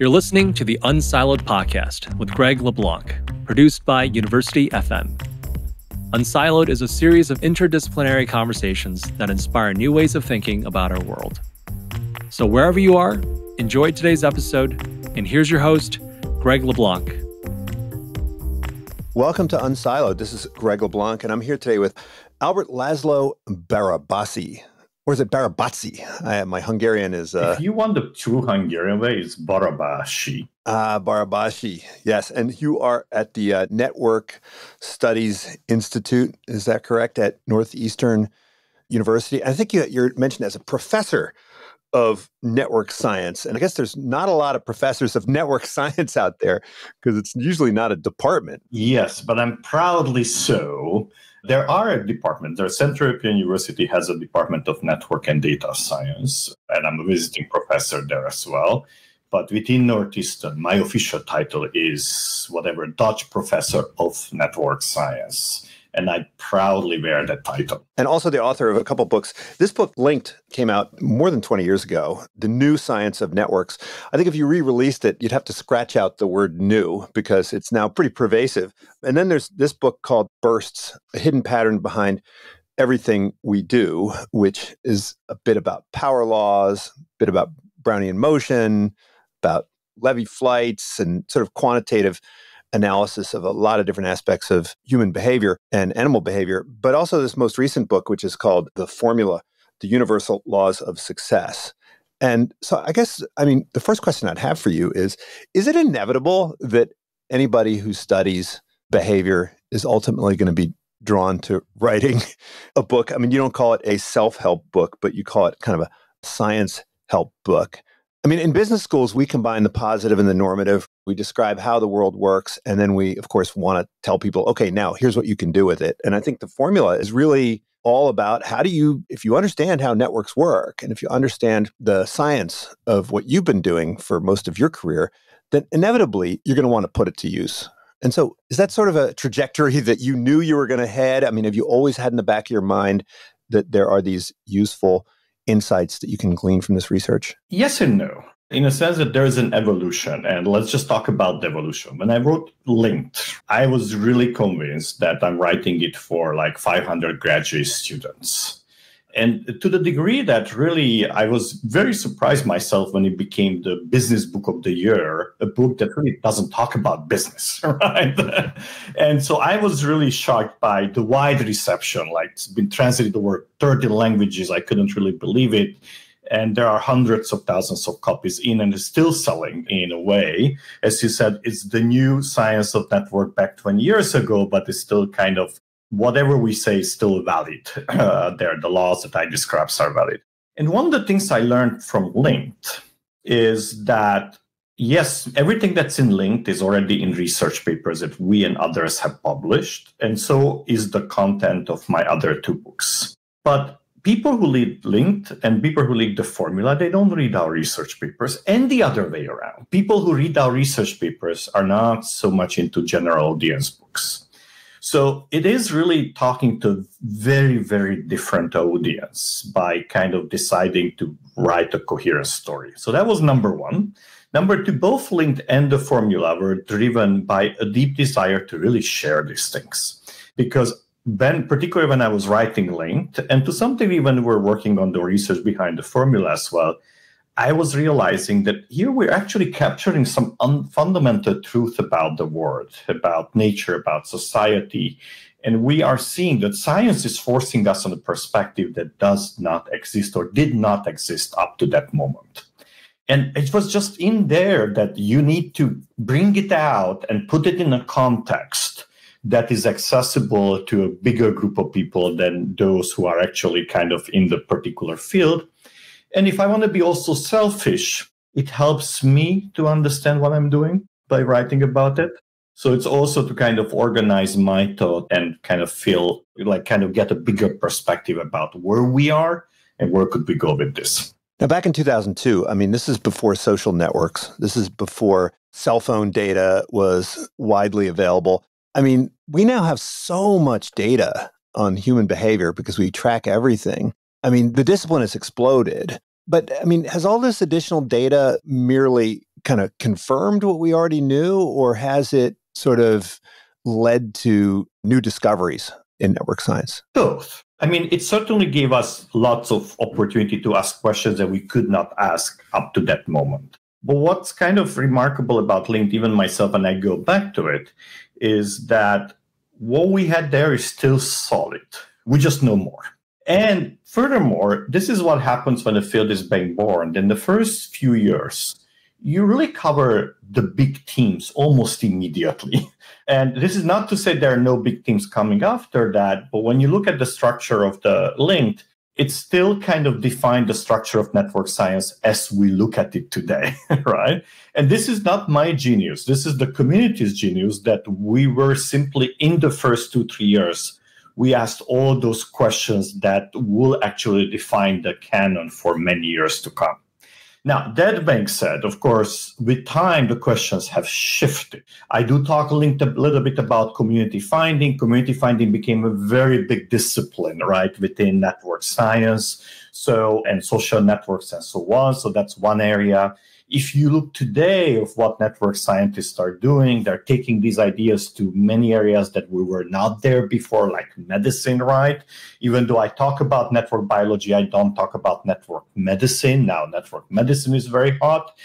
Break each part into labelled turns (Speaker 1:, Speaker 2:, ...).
Speaker 1: You're listening to the Unsiloed podcast with Greg LaBlanc, produced by University FM. Unsiloed is a series of interdisciplinary conversations that inspire new ways of thinking about our world. So, wherever you are, enjoy today's episode, and here's your host, Greg LaBlanc.
Speaker 2: Welcome to Unsiloed. This is Greg LaBlanc, and I'm here today with Albert Laszlo Barabasi. Or is it Barabatsi? I, my Hungarian is.
Speaker 3: Uh, if you want the true Hungarian way, it's Barabashi.
Speaker 2: Ah, uh, Barabashi. Yes. And you are at the uh, Network Studies Institute. Is that correct? At Northeastern University. I think you, you're mentioned as a professor of network science. And I guess there's not a lot of professors of network science out there because it's usually not a department.
Speaker 3: Yes, but I'm proudly so there are a department. The Central European University has a department of network and data science, and I'm a visiting professor there as well. But within Northeastern, my official title is whatever Dutch Professor of Network Science and I proudly wear that title.
Speaker 2: And also the author of a couple books. This book, Linked, came out more than 20 years ago, The New Science of Networks. I think if you re released it, you'd have to scratch out the word new because it's now pretty pervasive. And then there's this book called Bursts A Hidden Pattern Behind Everything We Do, which is a bit about power laws, a bit about Brownian motion, about Lévy flights, and sort of quantitative analysis of a lot of different aspects of human behavior and animal behavior, but also this most recent book, which is called The Formula The Universal Laws of Success. And so, I guess, I mean, the first question I'd have for you is Is it inevitable that anybody who studies behavior is ultimately going to be drawn to writing a book? I mean, you don't call it a self help book, but you call it kind of a science help book. I mean, in business schools, we combine the positive and the normative. We describe how the world works. And then we, of course, want to tell people, okay, now here's what you can do with it. And I think the formula is really all about how do you, if you understand how networks work and if you understand the science of what you've been doing for most of your career, then inevitably you're going to want to put it to use. And so, is that sort of a trajectory that you knew you were going to head? I mean, have you always had in the back of your mind that there are these useful insights that you can glean from this research?
Speaker 3: Yes and no. In a sense that there is an evolution, and let's just talk about the evolution. When I wrote Linked, I was really convinced that I'm writing it for like 500 graduate students and to the degree that really I was very surprised myself when it became the business book of the year, a book that really doesn't talk about business, right? and so I was really shocked by the wide reception. Like it's been translated over 30 languages. I couldn't really believe it. And there are hundreds of thousands of copies in and it's still selling in a way. As you said, it's the new science of network back 20 years ago, but it's still kind of whatever we say is still valid. Uh, there, the laws that I described are valid. And one of the things I learned from Linked is that yes, everything that's in Linked is already in research papers that we and others have published, and so is the content of my other two books. But people who read Linked and people who read the formula, they don't read our research papers, and the other way around. People who read our research papers are not so much into general audience books. So it is really talking to very, very different audience by kind of deciding to write a coherent story. So that was number one. Number two, both Linked and the formula were driven by a deep desire to really share these things. Because when, particularly when I was writing Linked, and to some degree when we were working on the research behind the formula as well, I was realizing that here we're actually capturing some un- fundamental truth about the world, about nature, about society. And we are seeing that science is forcing us on a perspective that does not exist or did not exist up to that moment. And it was just in there that you need to bring it out and put it in a context that is accessible to a bigger group of people than those who are actually kind of in the particular field and if I want to be also selfish, it helps me to understand what I'm doing by writing about it. So it's also to kind of organize my thought and kind of feel like kind of get a bigger perspective about where we are and where could we go with this.
Speaker 2: Now, back in 2002, I mean, this is before social networks. This is before cell phone data was widely available. I mean, we now have so much data on human behavior because we track everything. I mean, the discipline has exploded. But I mean, has all this additional data merely kind of confirmed what we already knew, or has it sort of led to new discoveries in network science?
Speaker 3: Both. I mean, it certainly gave us lots of opportunity to ask questions that we could not ask up to that moment. But what's kind of remarkable about Linked, even myself, and I go back to it, is that what we had there is still solid. We just know more. And furthermore, this is what happens when a field is being born. In the first few years, you really cover the big teams almost immediately. And this is not to say there are no big teams coming after that, but when you look at the structure of the Linked, it still kind of defined the structure of network science as we look at it today, right? And this is not my genius. This is the community's genius that we were simply in the first two, three years, we asked all those questions that will actually define the canon for many years to come. Now, that being said, of course, with time, the questions have shifted. I do talk a little bit about community finding. Community finding became a very big discipline, right, within network science, so and social networks and so on. So that's one area if you look today of what network scientists are doing, they're taking these ideas to many areas that we were not there before, like medicine, right? Even though I talk about network biology, I don't talk about network medicine. Now, network medicine is very hot.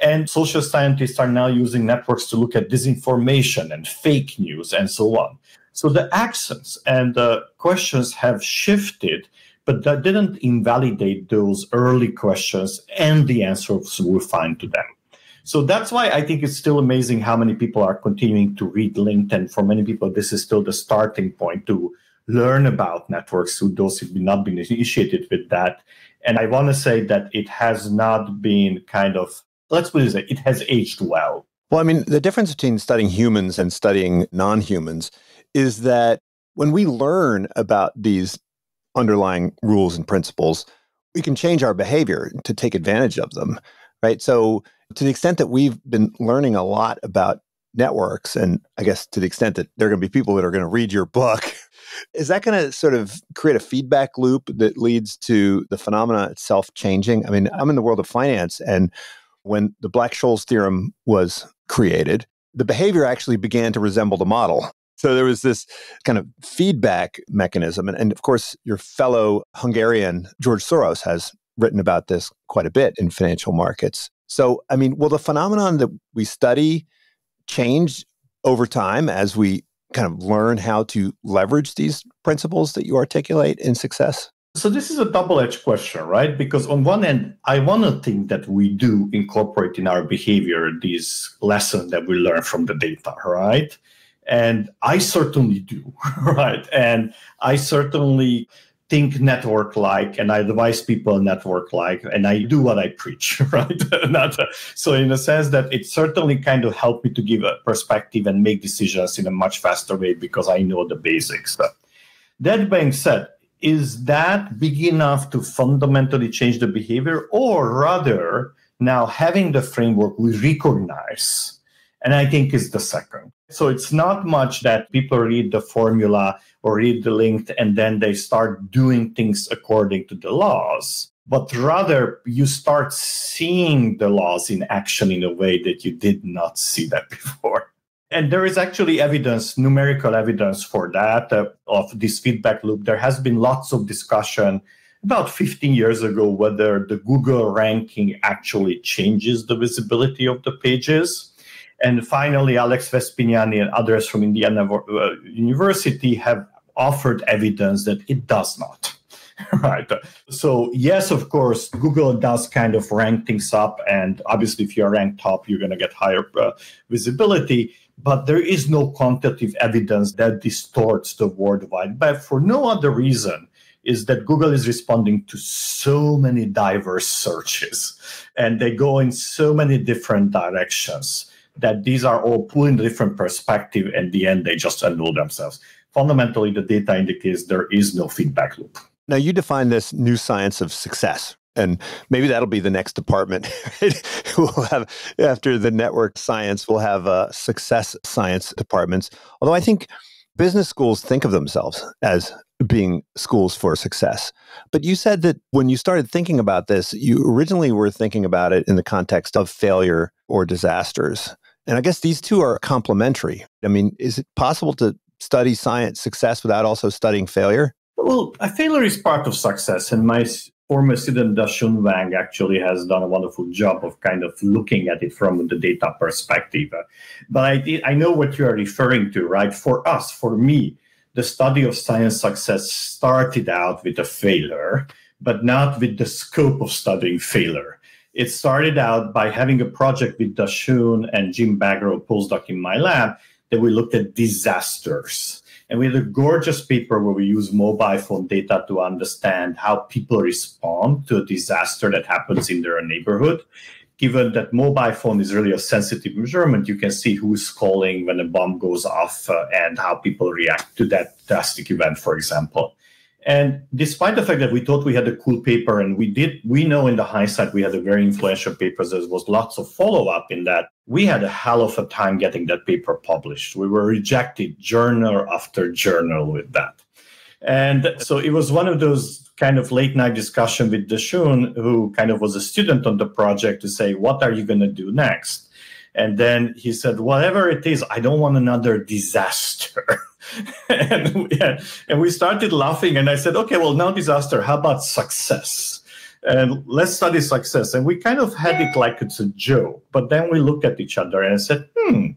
Speaker 3: And social scientists are now using networks to look at disinformation and fake news and so on. So the accents and the questions have shifted but that didn't invalidate those early questions and the answers we find to them. So that's why I think it's still amazing how many people are continuing to read LinkedIn. For many people, this is still the starting point to learn about networks who those have not been initiated with that. And I want to say that it has not been kind of, let's put it this way, it has aged well.
Speaker 2: Well, I mean, the difference between studying humans and studying non humans is that when we learn about these underlying rules and principles, we can change our behavior to take advantage of them, right? So, to the extent that we've been learning a lot about networks, and I guess to the extent that there are going to be people that are going to read your book, is that going to sort of create a feedback loop that leads to the phenomena itself changing? I mean, I'm in the world of finance, and when the Black Scholes theorem was created, the behavior actually began to resemble the model. So there was this kind of feedback mechanism. And, and of course, your fellow Hungarian, George Soros, has written about this quite a bit in financial markets. So, I mean, will the phenomenon that we study change over time as we kind of learn how to leverage these principles that you articulate in success?
Speaker 3: So this is a double-edged question, right? Because on one end, I want to think that we do incorporate in our behavior these lessons that we learn from the data, right? And I certainly do, right? And I certainly think network like and I advise people network like and I do what I preach, right? So in a sense that it certainly kind of helped me to give a perspective and make decisions in a much faster way because I know the basics. That being said, is that big enough to fundamentally change the behavior or rather now having the framework we recognize and I think is the second. So it's not much that people read the formula or read the link and then they start doing things according to the laws, but rather you start seeing the laws in action in a way that you did not see that before. And there is actually evidence, numerical evidence for that uh, of this feedback loop. There has been lots of discussion about 15 years ago whether the Google ranking actually changes the visibility of the pages and finally, Alex Vespignani and others from Indiana uh, University have offered evidence that it does not. right. So, yes, of course, Google does kind of rank things up. And obviously, if you're ranked top, you're going to get higher uh, visibility. But there is no quantitative evidence that distorts the worldwide But for no other reason is that Google is responding to so many diverse searches and they go in so many different directions that these are all pulling different perspective. and the end, they just annul themselves. Fundamentally, the data indicates there is no feedback loop.
Speaker 2: Now, you define this new science of success, and maybe that'll be the next department. we'll have after the network science, we'll have uh, success science departments. Although I think business schools think of themselves as being schools for success. But you said that when you started thinking about this, you originally were thinking about it in the context of failure or disasters. And I guess these two are complementary. I mean, is it possible to study science success without also studying failure?
Speaker 3: Well, a failure is part of success. And my former student Dashun Wang actually has done a wonderful job of kind of looking at it from the data perspective. But I, I know what you are referring to, right? For us, for me, the study of science success started out with a failure, but not with the scope of studying failure. It started out by having a project with Dashun and Jim Bagrow, a postdoc in my lab, that we looked at disasters. And we had a gorgeous paper where we use mobile phone data to understand how people respond to a disaster that happens in their neighborhood. Given that mobile phone is really a sensitive measurement, you can see who's calling when a bomb goes off uh, and how people react to that drastic event, for example. And despite the fact that we thought we had a cool paper, and we did, we know in the hindsight we had a very influential paper. There was lots of follow up in that. We had a hell of a time getting that paper published. We were rejected journal after journal with that. And so it was one of those kind of late night discussion with Dashun, who kind of was a student on the project, to say, what are you going to do next? And then he said, whatever it is, I don't want another disaster. and, we and we started laughing. And I said, okay, well, now disaster, how about success? And let's study success. And we kind of had it like it's a joke. But then we looked at each other and said, hmm,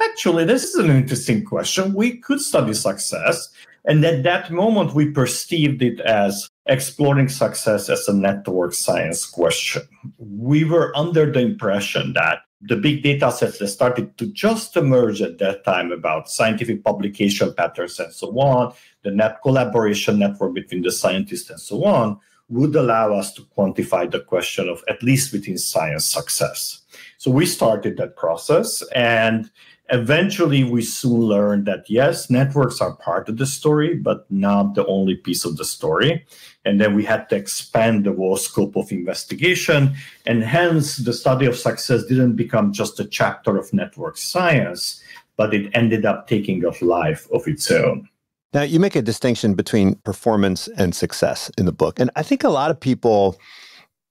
Speaker 3: actually, this is an interesting question. We could study success. And at that moment, we perceived it as exploring success as a network science question. We were under the impression that the big data sets that started to just emerge at that time about scientific publication patterns and so on, the net collaboration network between the scientists and so on, would allow us to quantify the question of at least within science success. So we started that process and eventually we soon learned that yes networks are part of the story but not the only piece of the story. And then we had to expand the whole scope of investigation. And hence the study of success didn't become just a chapter of network science but it ended up taking a life of its own.
Speaker 2: Now you make a distinction between performance and success in the book. And i think a lot of people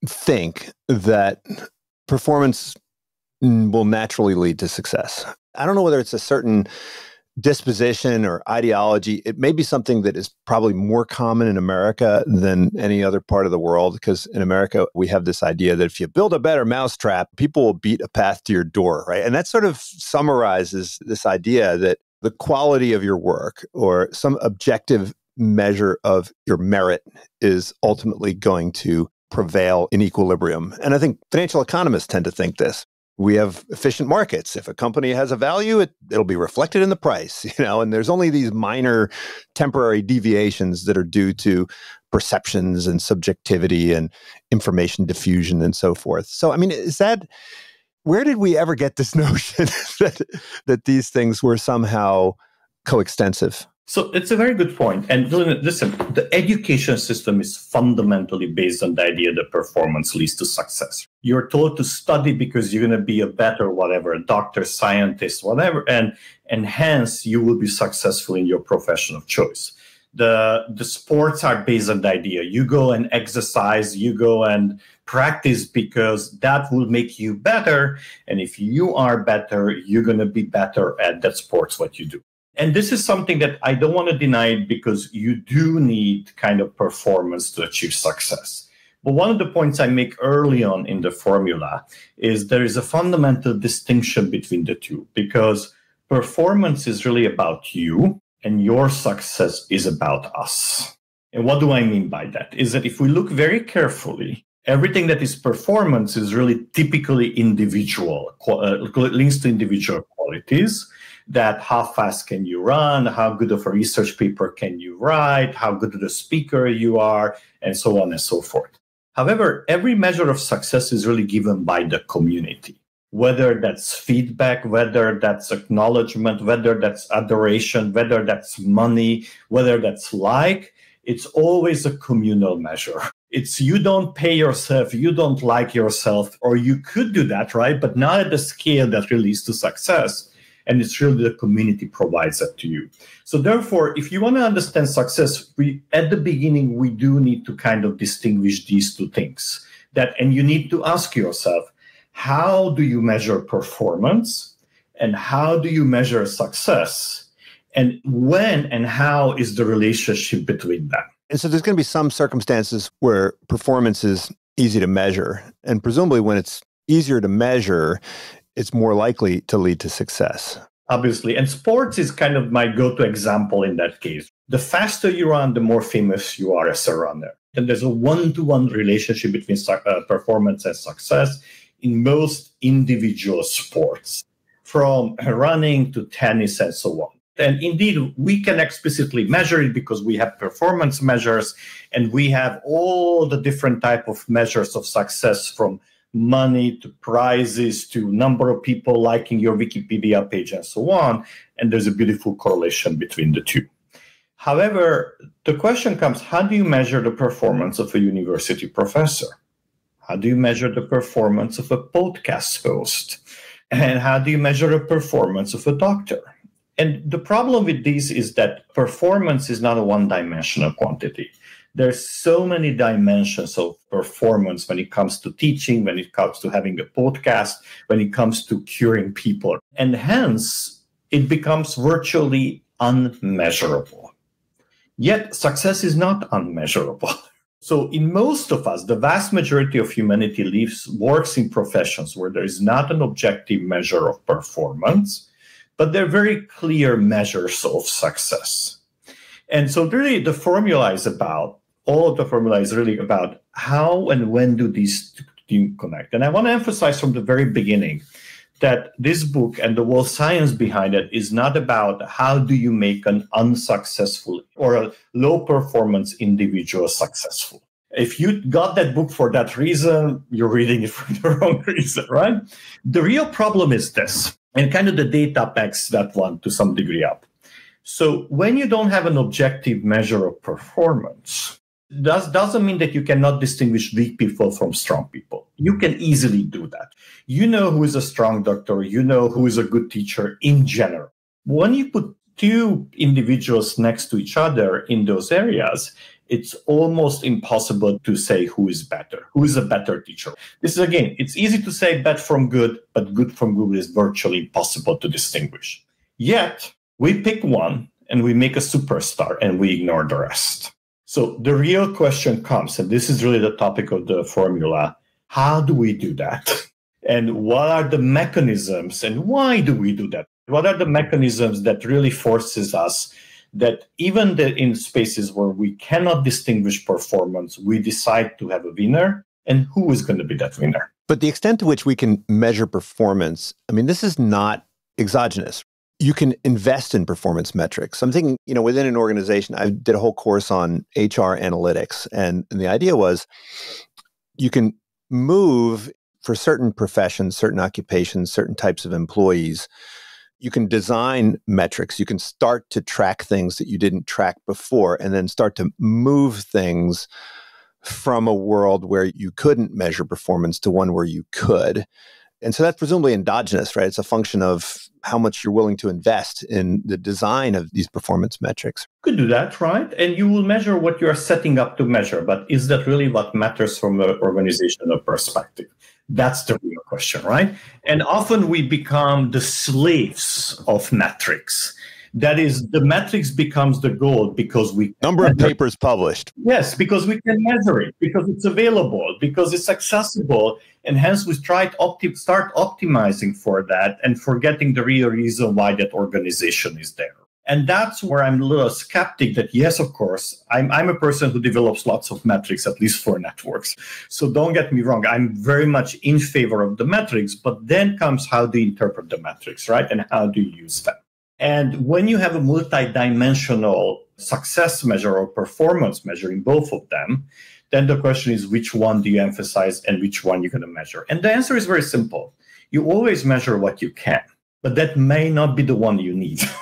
Speaker 2: think that performance mm, will naturally lead to success I don't know whether it's a certain disposition or ideology. It may be something that is probably more common in America than any other part of the world because in America we have this idea that if you build a better mousetrap, people will beat a path to your door, right? And that sort of summarizes this idea that the quality of your work or some objective measure of your merit is ultimately going to prevail in equilibrium. And I think financial economists tend to think this we have efficient markets. If a company has a value, it, it'll be reflected in the price, you know, and there's only these minor temporary deviations that are due to perceptions and subjectivity and information diffusion and so forth. So, I mean, is that where did we ever get this notion that that these things were somehow coextensive?
Speaker 3: So it's a very good point. And listen, the education system is fundamentally based on the idea that performance leads to success. You're told to study because you're going to be a better whatever, a doctor, scientist, whatever, and and hence you will be successful in your profession of choice. The the sports are based on the idea you go and exercise, you go and practice because that will make you better. And if you are better, you're going to be better at that sports what you do. And this is something that I don't want to deny because you do need kind of performance to achieve success. But one of the points I make early on in the formula is there is a fundamental distinction between the two because performance is really about you and your success is about us. And what do I mean by that? Is that if we look very carefully, everything that is performance is really typically individual, uh, links to individual qualities that how fast can you run, how good of a research paper can you write, how good of a speaker you are, and so on and so forth. However, every measure of success is really given by the community, whether that's feedback, whether that's acknowledgement, whether that's adoration, whether that's money, whether that's like, it's always a communal measure. It's you don't pay yourself, you don't like yourself, or you could do that, right? But not at the scale that really leads to success and it's really the community provides that to you. So therefore, if you want to understand success, we at the beginning we do need to kind of distinguish these two things. That and you need to ask yourself, how do you measure performance and how do you measure success? And when and how is the relationship between them?
Speaker 2: And so there's going to be some circumstances where performance is easy to measure. And presumably when it's easier to measure, it's more likely to lead to success.
Speaker 3: Obviously. And sports is kind of my go to example in that case. The faster you run, the more famous you are as a runner. And there's a one to one relationship between uh, performance and success in most individual sports, from running to tennis and so on. And indeed, we can explicitly measure it because we have performance measures and we have all the different type of measures of success from money to prizes to number of people liking your Wikipedia page and so on. And there's a beautiful correlation between the two. However, the question comes how do you measure the performance of a university professor? How do you measure the performance of a podcast host? And how do you measure the performance of a doctor? And the problem with these is that performance is not a one dimensional quantity. There's so many dimensions of performance when it comes to teaching, when it comes to having a podcast, when it comes to curing people. And hence, it becomes virtually unmeasurable. Yet, success is not unmeasurable. So, in most of us, the vast majority of humanity lives, works in professions where there is not an objective measure of performance but they're very clear measures of success. And so, really, the formula is about all of the formula is really about how and when do these two connect. And I want to emphasize from the very beginning that this book and the whole science behind it is not about how do you make an unsuccessful or a low performance individual successful. If you got that book for that reason, you're reading it for the wrong reason, right? The real problem is this and kind of the data backs that one to some degree up. So when you don't have an objective measure of performance, that doesn't mean that you cannot distinguish weak people from strong people. You can easily do that. You know who is a strong doctor, you know who is a good teacher in general. When you put two individuals next to each other in those areas, it's almost impossible to say who is better, who is a better teacher. This is again, it's easy to say bad from good, but good from good is virtually impossible to distinguish. Yet, we pick one and we make a superstar and we ignore the rest. So the real question comes, and this is really the topic of the formula how do we do that? And what are the mechanisms and why do we do that? What are the mechanisms that really forces us that even the, in spaces where we cannot distinguish performance, we decide to have a winner, and who is going to be that winner?
Speaker 2: But the extent to which we can measure performance, I mean, this is not exogenous. You can invest in performance metrics. I'm thinking, you know, within an organization, I did a whole course on HR analytics, and, and the idea was you can move for certain professions, certain occupations, certain types of employees. You can design metrics. You can start to track things that you didn't track before and then start to move things from a world where you couldn't measure performance to one where you could. And so that's presumably endogenous right? It's a function of how much you're willing to invest in the design of these performance metrics
Speaker 3: could do that right and you will measure what you are setting up to measure but is that really what matters from an organizational perspective that's the real question, right? And often we become the slaves of metrics. That is, the metrics becomes the goal because we
Speaker 2: number of papers published.
Speaker 3: Yes, because we can measure it, because it's available, because it's accessible, and hence we try to opti- start optimizing for that and forgetting the real reason why that organization is there. And that's where I'm a little skeptic that, yes, of course, I'm, I'm a person who develops lots of metrics, at least for networks. So don't get me wrong, I'm very much in favor of the metrics, but then comes how do you interpret the metrics, right? And how do you use them? And when you have a multidimensional success measure or performance measure in both of them, then the question is which one do you emphasize and which one you're going to measure? And the answer is very simple. You always measure what you can, but that may not be the one you need.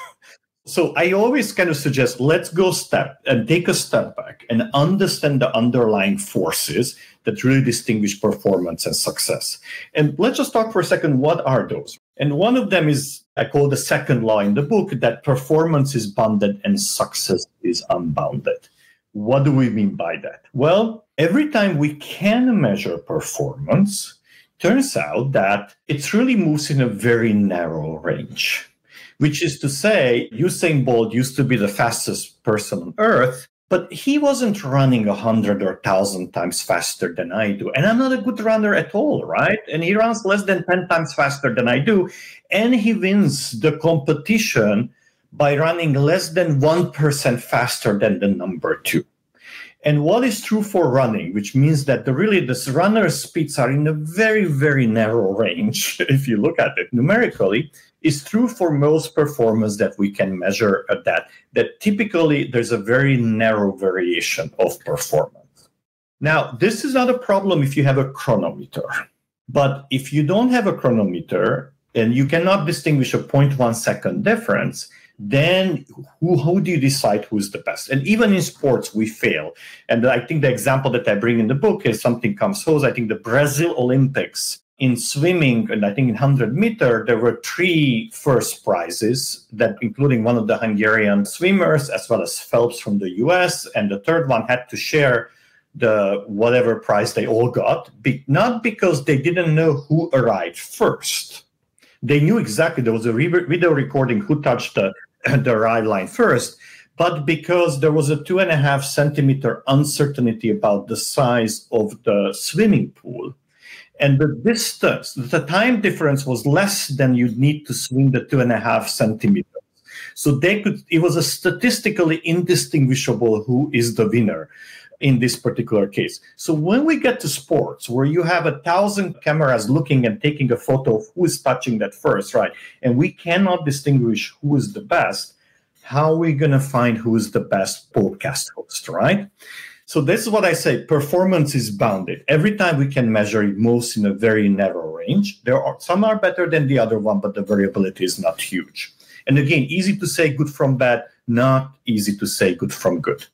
Speaker 3: So I always kind of suggest let's go step and take a step back and understand the underlying forces that really distinguish performance and success. And let's just talk for a second what are those? And one of them is, I call the second law in the book, that performance is bounded and success is unbounded. What do we mean by that? Well, every time we can measure performance, turns out that it really moves in a very narrow range, which is to say, Usain Bolt used to be the fastest person on earth, but he wasn't running a hundred or thousand times faster than I do. And I'm not a good runner at all, right? And he runs less than 10 times faster than I do. And he wins the competition by running less than 1% faster than the number two. And what is true for running, which means that the really the runner's speeds are in a very, very narrow range, if you look at it numerically, is true for most performance that we can measure at that, that typically there's a very narrow variation of performance. Now, this is not a problem if you have a chronometer. But if you don't have a chronometer and you cannot distinguish a 0.1 second difference, then who, who do you decide who's the best? And even in sports, we fail. And I think the example that I bring in the book is something comes close. I think the Brazil Olympics in swimming, and I think in 100 meter, there were three first prizes that including one of the Hungarian swimmers, as well as Phelps from the US. And the third one had to share the whatever prize they all got, be, not because they didn't know who arrived first. They knew exactly there was a re- video recording who touched the the right line first, but because there was a two and a half centimeter uncertainty about the size of the swimming pool. And the distance, the time difference was less than you'd need to swim the two and a half centimeters. So they could, it was a statistically indistinguishable who is the winner in this particular case. So when we get to sports where you have a thousand cameras looking and taking a photo of who is touching that first, right? And we cannot distinguish who is the best, how are we going to find who is the best podcast host, right? So this is what I say performance is bounded. Every time we can measure it moves in a very narrow range. There are some are better than the other one, but the variability is not huge. And again, easy to say good from bad, not easy to say good from good.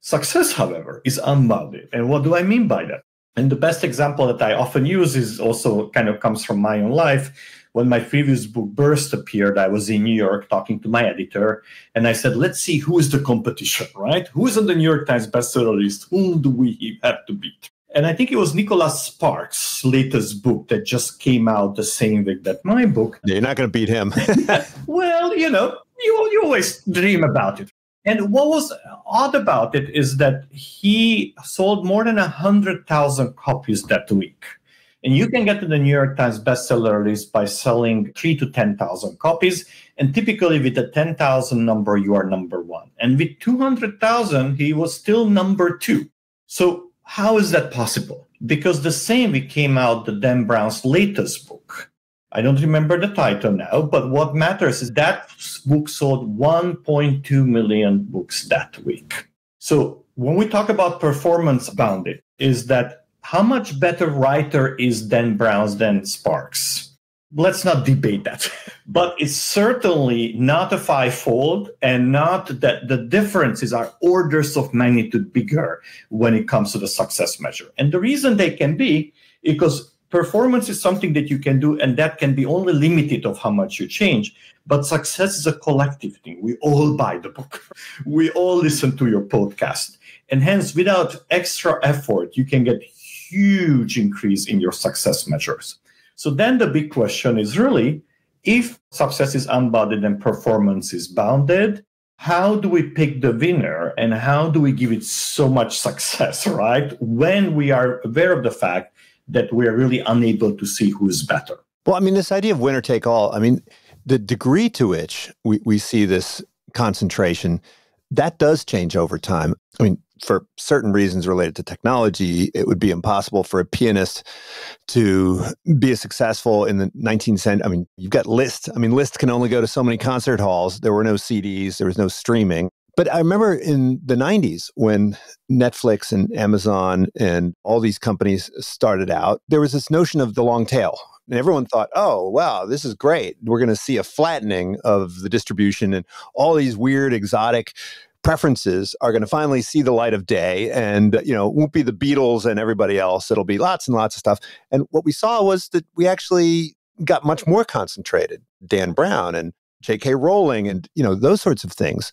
Speaker 3: Success, however, is unbounded. And what do I mean by that? And the best example that I often use is also kind of comes from my own life. When my previous book Burst appeared, I was in New York talking to my editor, and I said, "Let's see who is the competition, right? Who is on the New York Times bestseller list? Whom do we have to beat?" And I think it was Nicholas Sparks' latest book that just came out the same week that my book.
Speaker 2: Yeah, you're not going to beat him.
Speaker 3: well, you know, you, you always dream about it. And what was odd about it is that he sold more than 100,000 copies that week. And you can get to the New York Times bestseller list by selling three to 10,000 copies. And typically, with the 10,000 number, you are number one. And with 200,000, he was still number two. So, how is that possible? Because the same week came out the Dan Brown's latest book. I don't remember the title now, but what matters is that book sold 1.2 million books that week. So when we talk about performance bounded, is that how much better writer is Dan Brown's than Sparks? Let's not debate that. But it's certainly not a fivefold and not that the differences are orders of magnitude bigger when it comes to the success measure. And the reason they can be because performance is something that you can do and that can be only limited of how much you change but success is a collective thing we all buy the book we all listen to your podcast and hence without extra effort you can get huge increase in your success measures so then the big question is really if success is unbounded and performance is bounded how do we pick the winner and how do we give it so much success right when we are aware of the fact that we're really unable to see who's better.
Speaker 2: Well, I mean, this idea of winner take all, I mean, the degree to which we, we see this concentration, that does change over time. I mean, for certain reasons related to technology, it would be impossible for a pianist to be successful in the 19th century. I mean, you've got Liszt. I mean, Liszt can only go to so many concert halls. There were no CDs, there was no streaming. But I remember in the 90s when Netflix and Amazon and all these companies started out, there was this notion of the long tail. And everyone thought, oh, wow, this is great. We're going to see a flattening of the distribution and all these weird, exotic preferences are going to finally see the light of day and you know won't be the beatles and everybody else it'll be lots and lots of stuff and what we saw was that we actually got much more concentrated. Dan Brown and J.K. Rowling and you know those sorts of things.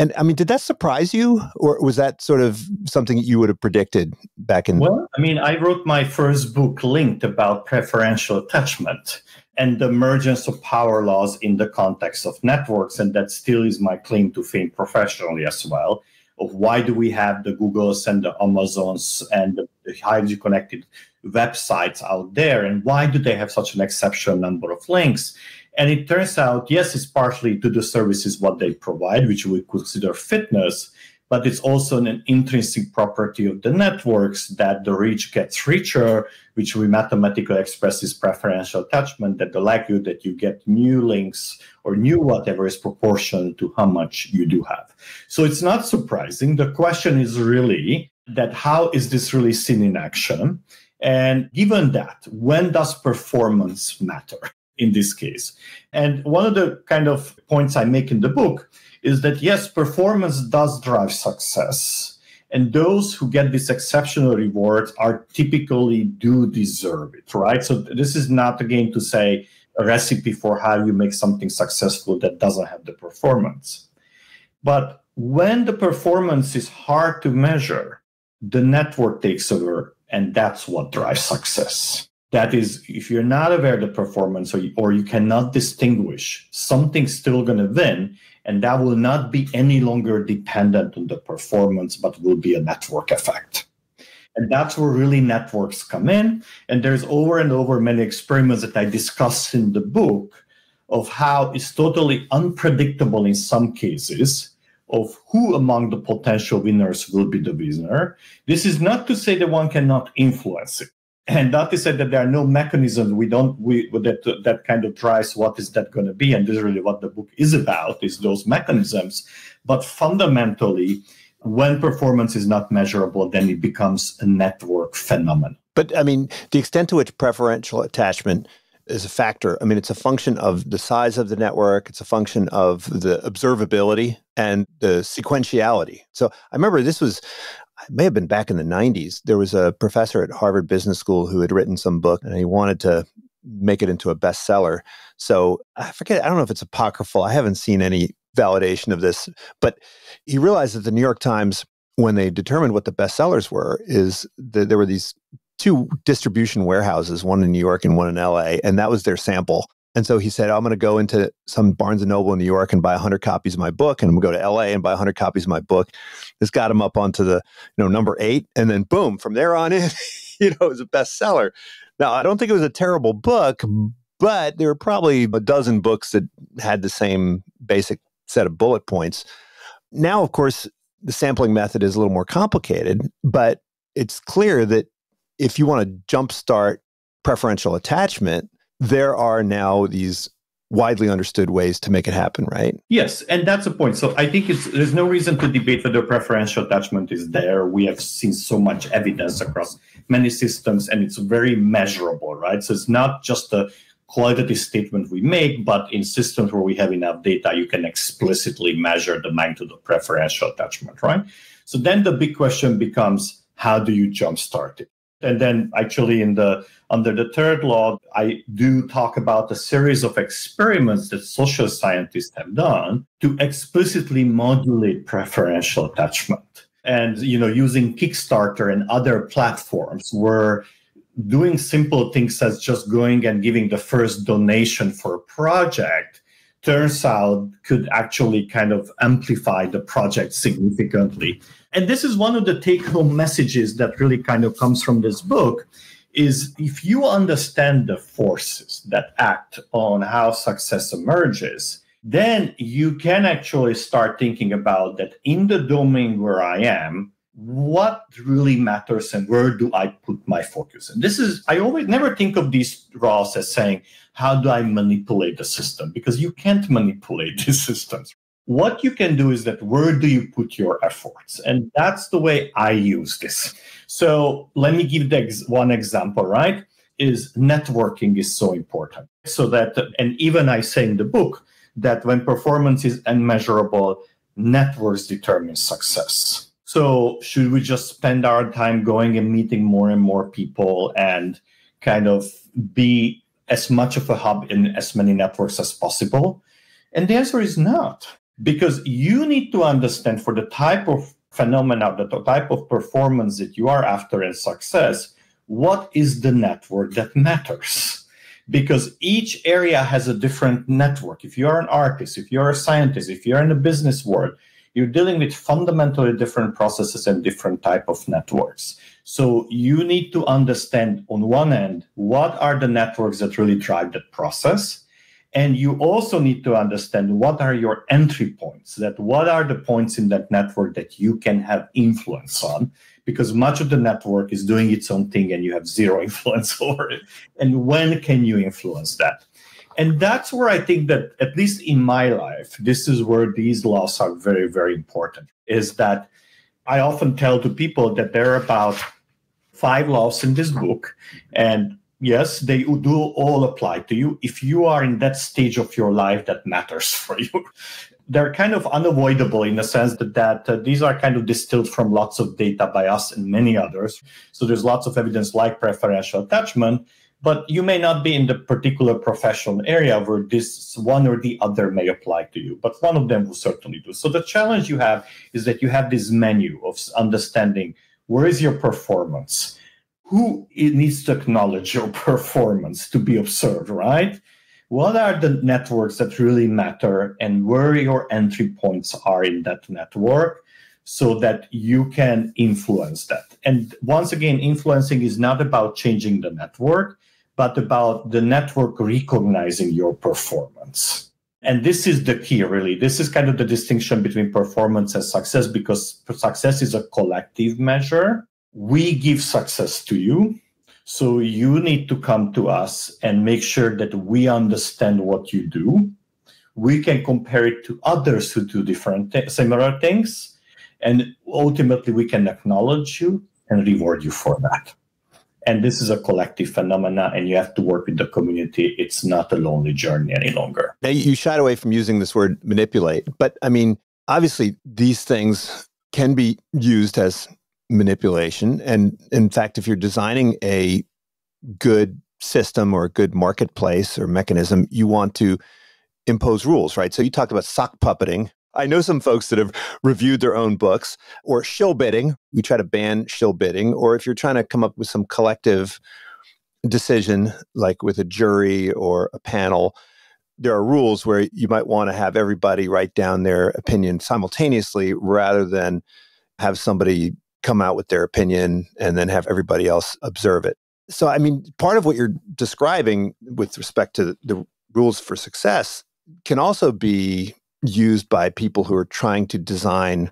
Speaker 2: And I mean, did that surprise you, or was that sort of something you would have predicted back in?
Speaker 3: Well, I mean, I wrote my first book, Linked, about preferential attachment and the emergence of power laws in the context of networks, and that still is my claim to fame professionally as well. Of why do we have the Googles and the Amazons and the highly connected websites out there, and why do they have such an exceptional number of links? And it turns out, yes, it's partly to the services what they provide, which we consider fitness, but it's also an intrinsic property of the networks that the reach gets richer, which we mathematically express as preferential attachment, that the likelihood that you get new links or new whatever is proportional to how much you do have. So it's not surprising. The question is really that how is this really seen in action? And given that, when does performance matter? In this case. And one of the kind of points I make in the book is that yes, performance does drive success. And those who get this exceptional reward are typically do deserve it, right? So this is not again to say a recipe for how you make something successful that doesn't have the performance. But when the performance is hard to measure, the network takes over, and that's what drives success. That is, if you're not aware of the performance or you, or you cannot distinguish, something's still going to win. And that will not be any longer dependent on the performance, but will be a network effect. And that's where really networks come in. And there's over and over many experiments that I discuss in the book of how it's totally unpredictable in some cases of who among the potential winners will be the winner. This is not to say that one cannot influence it and that is said that there are no mechanisms we don't we that that kind of tries what is that going to be, and this is really what the book is about is those mechanisms. But fundamentally, when performance is not measurable, then it becomes a network phenomenon.
Speaker 2: But I mean, the extent to which preferential attachment is a factor. I mean, it's a function of the size of the network. It's a function of the observability and the sequentiality. So I remember this was, it may have been back in the 90s. There was a professor at Harvard Business School who had written some book and he wanted to make it into a bestseller. So I forget, I don't know if it's apocryphal. I haven't seen any validation of this, but he realized that the New York Times, when they determined what the bestsellers were, is that there were these two distribution warehouses, one in New York and one in LA, and that was their sample. And so he said, I'm going to go into some Barnes and Noble in New York and buy 100 copies of my book, and I'm going to go to LA and buy 100 copies of my book. This got him up onto the you know number eight, and then boom, from there on in, you know, it was a bestseller. Now I don't think it was a terrible book, but there were probably a dozen books that had the same basic set of bullet points. Now, of course, the sampling method is a little more complicated, but it's clear that if you want to jumpstart preferential attachment, there are now these widely understood ways to make it happen, right?
Speaker 3: Yes, and that's the point. So I think it's there's no reason to debate whether preferential attachment is there. We have seen so much evidence across many systems, and it's very measurable, right? So it's not just a qualitative statement we make, but in systems where we have enough data, you can explicitly measure the magnitude of preferential attachment, right? So then the big question becomes how do you jumpstart it? And then actually in the under the third law, I do talk about a series of experiments that social scientists have done to explicitly modulate preferential attachment. And you know, using Kickstarter and other platforms where doing simple things as just going and giving the first donation for a project turns out could actually kind of amplify the project significantly and this is one of the take home messages that really kind of comes from this book is if you understand the forces that act on how success emerges then you can actually start thinking about that in the domain where i am what really matters and where do I put my focus? And this is, I always never think of these roles as saying, how do I manipulate the system? Because you can't manipulate these systems. What you can do is that where do you put your efforts? And that's the way I use this. So let me give the ex- one example, right? Is networking is so important. So that, and even I say in the book that when performance is unmeasurable, networks determine success so, should we just spend our time going and meeting more and more people and kind of be as much of a hub in as many networks as possible? And the answer is not, because you need to understand for the type of phenomena, the type of performance that you are after and success, what is the network that matters? Because each area has a different network. If you're an artist, if you're a scientist, if you're in the business world, you're dealing with fundamentally different processes and different type of networks. So you need to understand on one end, what are the networks that really drive that process? And you also need to understand what are your entry points, that what are the points in that network that you can have influence on, because much of the network is doing its own thing and you have zero influence over it. And when can you influence that? And that's where I think that, at least in my life, this is where these laws are very, very important. Is that I often tell to people that there are about five laws in this book. And yes, they do all apply to you if you are in that stage of your life that matters for you. They're kind of unavoidable in the sense that, that uh, these are kind of distilled from lots of data by us and many others. So there's lots of evidence like preferential attachment, but you may not be in the particular professional area where this one or the other may apply to you, but one of them will certainly do. So the challenge you have is that you have this menu of understanding where is your performance who needs to acknowledge your performance to be observed, right? What are the networks that really matter and where your entry points are in that network so that you can influence that? And once again, influencing is not about changing the network, but about the network recognizing your performance. And this is the key, really. This is kind of the distinction between performance and success because success is a collective measure we give success to you. So you need to come to us and make sure that we understand what you do. We can compare it to others who do different th- similar things. And ultimately, we can acknowledge you and reward you for that. And this is a collective phenomena, and you have to work with the community. It's not a lonely journey any longer.
Speaker 2: Now, you shied away from using this word manipulate, but I mean, obviously, these things can be used as manipulation. And in fact, if you're designing a good system or a good marketplace or mechanism, you want to impose rules, right? So you talked about sock puppeting. I know some folks that have reviewed their own books or shill bidding. We try to ban shill bidding. Or if you're trying to come up with some collective decision, like with a jury or a panel, there are rules where you might want to have everybody write down their opinion simultaneously rather than have somebody come out with their opinion and then have everybody else observe it. So, I mean, part of what you're describing with respect to the rules for success can also be used by people who are trying to design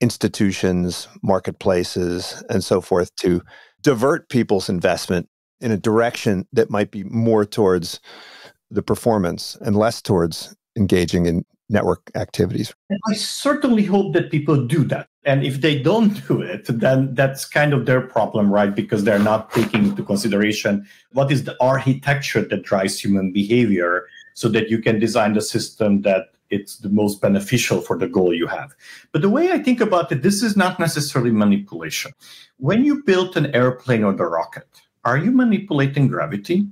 Speaker 2: institutions, marketplaces, and so forth to divert people's investment in a direction that might be more towards the performance and less towards engaging in network activities.
Speaker 3: I certainly hope that people do that. And if they don't do it, then that's kind of their problem, right? Because they're not taking into consideration what is the architecture that drives human behavior so that you can design the system that it's the most beneficial for the goal you have. But the way I think about it, this is not necessarily manipulation. When you built an airplane or the rocket, are you manipulating gravity?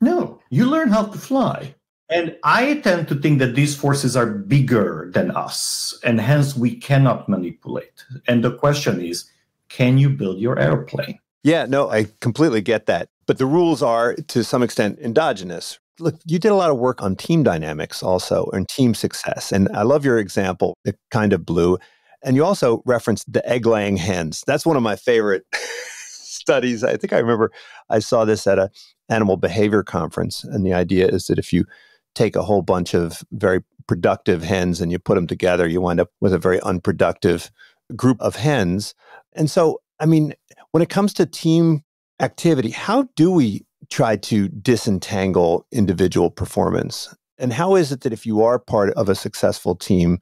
Speaker 3: No, you learn how to fly. And I tend to think that these forces are bigger than us, and hence we cannot manipulate. And the question is can you build your airplane?
Speaker 2: Yeah, no, I completely get that. But the rules are to some extent endogenous. Look, you did a lot of work on team dynamics also and team success. And I love your example, the Kind of Blue. And you also referenced the egg laying hens. That's one of my favorite studies. I think I remember I saw this at a animal behavior conference. And the idea is that if you take a whole bunch of very productive hens and you put them together, you wind up with a very unproductive group of hens. And so, I mean, when it comes to team activity, how do we try to disentangle individual performance? And how is it that if you are part of a successful team,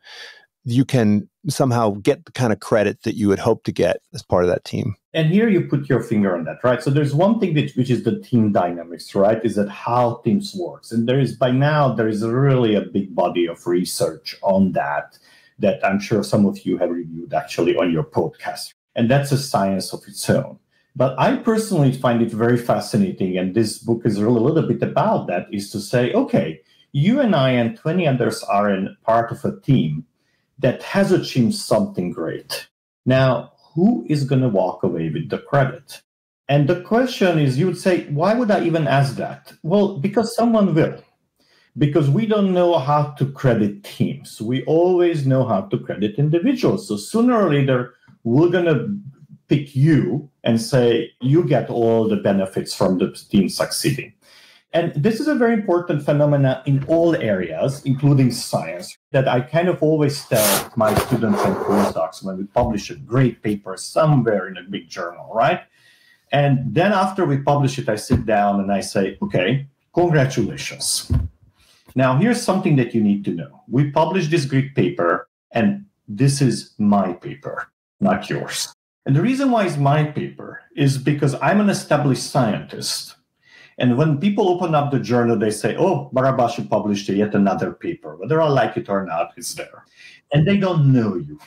Speaker 2: you can somehow get the kind of credit that you would hope to get as part of that team?
Speaker 3: And here you put your finger on that, right? So there's one thing which, which is the team dynamics, right? Is that how teams works. And there is by now there is really a big body of research on that that I'm sure some of you have reviewed actually on your podcast. And that's a science of its own. But I personally find it very fascinating, and this book is really a little bit about that, is to say, okay, you and I and 20 others are in part of a team that has achieved something great. Now, who is going to walk away with the credit? And the question is, you would say, why would I even ask that? Well, because someone will. Because we don't know how to credit teams. We always know how to credit individuals. So sooner or later, we're going to pick you and say you get all the benefits from the team succeeding. And this is a very important phenomenon in all areas, including science, that I kind of always tell my students and postdocs when we publish a great paper somewhere in a big journal, right? And then after we publish it, I sit down and I say, okay, congratulations. Now, here's something that you need to know. We published this great paper, and this is my paper, not yours. And the reason why it's my paper is because I'm an established scientist. And when people open up the journal, they say, oh, Barabási published yet another paper. Whether I like it or not, it's there. And they don't know you.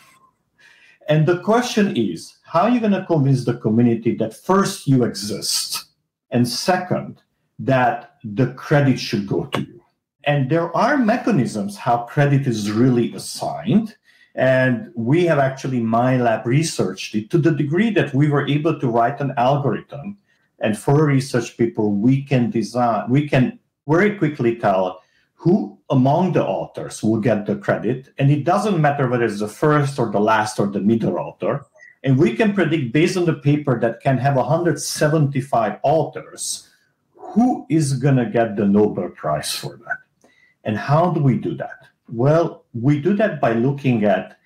Speaker 3: And the question is, how are you going to convince the community that first you exist, and second, that the credit should go to you? And there are mechanisms how credit is really assigned. And we have actually, my lab researched it to the degree that we were able to write an algorithm. And for research people, we can design, we can very quickly tell who among the authors will get the credit. And it doesn't matter whether it's the first or the last or the middle author. And we can predict based on the paper that can have 175 authors who is going to get the Nobel Prize for that. And how do we do that? Well, we do that by looking at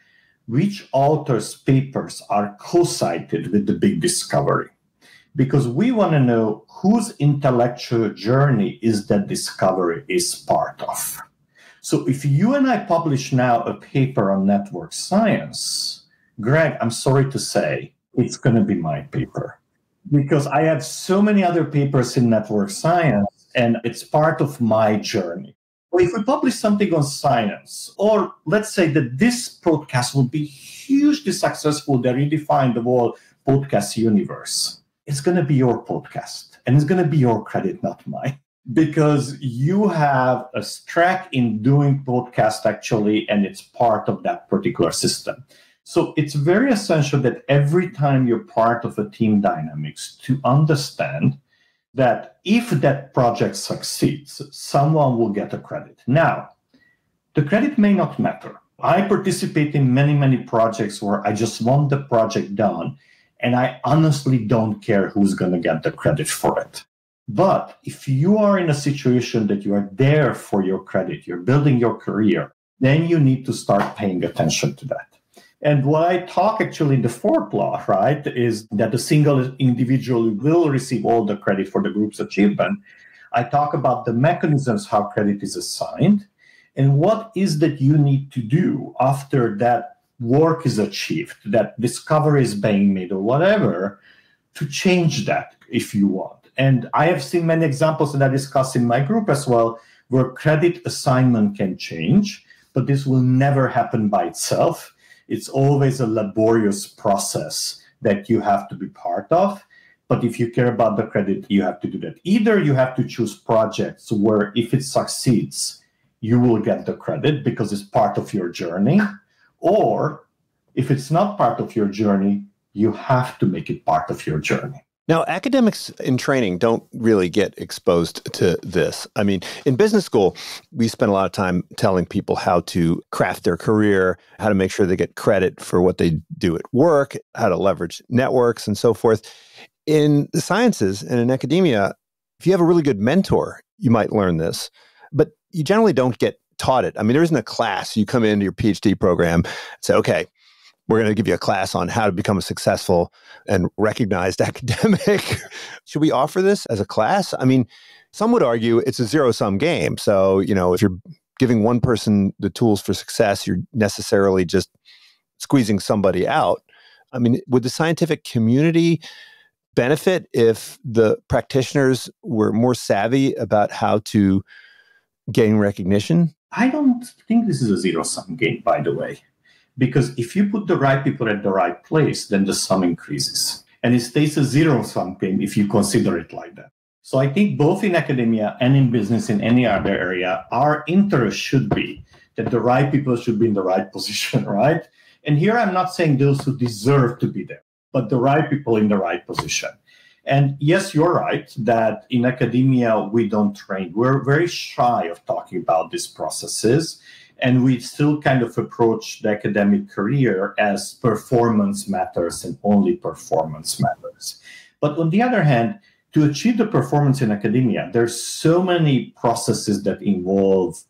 Speaker 3: which authors' papers are co cited with the big discovery. Because we want to know whose intellectual journey is that discovery is part of. So if you and I publish now a paper on network science, Greg, I'm sorry to say, it's going to be my paper because I have so many other papers in network science and it's part of my journey. If we publish something on science, or let's say that this podcast will be hugely successful, they redefine the whole podcast universe, it's going to be your podcast and it's going to be your credit, not mine. Because you have a track in doing podcast actually, and it's part of that particular system. So it's very essential that every time you're part of a team dynamics to understand that if that project succeeds, someone will get a credit. Now, the credit may not matter. I participate in many, many projects where I just want the project done, and I honestly don't care who's going to get the credit for it. But if you are in a situation that you are there for your credit, you're building your career, then you need to start paying attention to that. And what I talk actually in the fourth law, right, is that a single individual will receive all the credit for the group's achievement. I talk about the mechanisms how credit is assigned and what is that you need to do after that work is achieved, that discovery is being made or whatever, to change that if you want. And I have seen many examples that I discuss in my group as well, where credit assignment can change, but this will never happen by itself it's always a laborious process that you have to be part of. But if you care about the credit, you have to do that. Either you have to choose projects where if it succeeds, you will get the credit because it's part of your journey. Or if it's not part of your journey, you have to make it part of your journey.
Speaker 2: Now, academics in training don't really get exposed to this. I mean, in business school, we spend a lot of time telling people how to craft their career, how to make sure they get credit for what they do at work, how to leverage networks, and so forth. In the sciences and in academia, if you have a really good mentor, you might learn this, but you generally don't get taught it. I mean, there isn't a class. You come into your PhD program and say, okay, we're going to give you a class on how to become a successful and recognized academic. Should we offer this as a class? I mean, some would argue it's a zero sum game. So, you know, if you're giving one person the tools for success, you're necessarily just squeezing somebody out. I mean, would the scientific community benefit if the practitioners were more savvy about how to gain recognition?
Speaker 3: I don't think this is a zero sum game, by the way. Because if you put the right people at the right place, then the sum increases. and it stays a zero sum game if you consider it like that. So I think both in academia and in business in any other area, our interest should be that the right people should be in the right position, right? And here I'm not saying those who deserve to be there, but the right people in the right position. And yes, you're right that in academia, we don't train. We're very shy of talking about these processes. And we still kind of approach the academic career as performance matters and only performance matters. But on the other hand, to achieve the performance in academia, there's so many processes that involve